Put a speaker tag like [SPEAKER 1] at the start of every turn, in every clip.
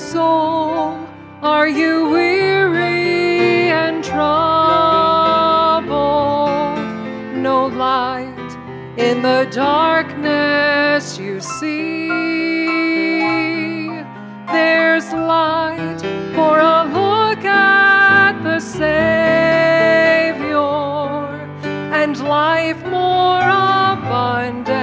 [SPEAKER 1] soul, are you weary and troubled? No light in the darkness you see. There's light for a look at the Savior and life more abundant.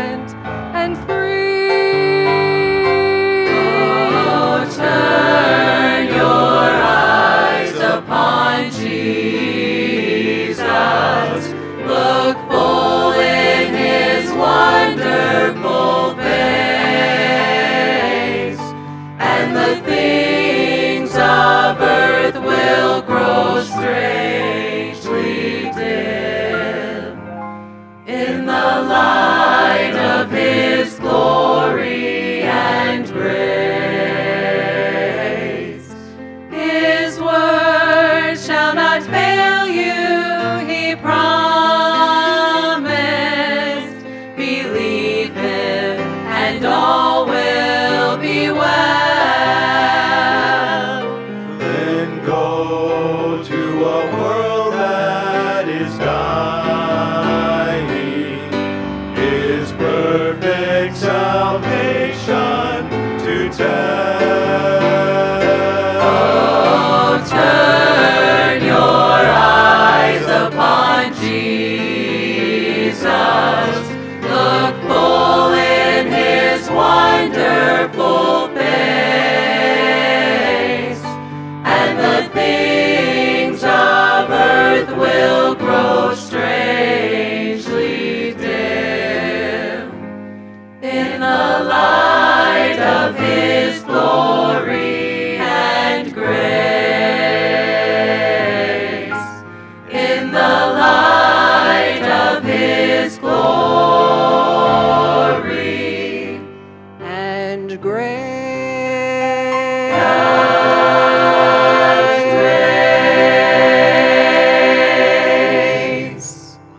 [SPEAKER 2] in the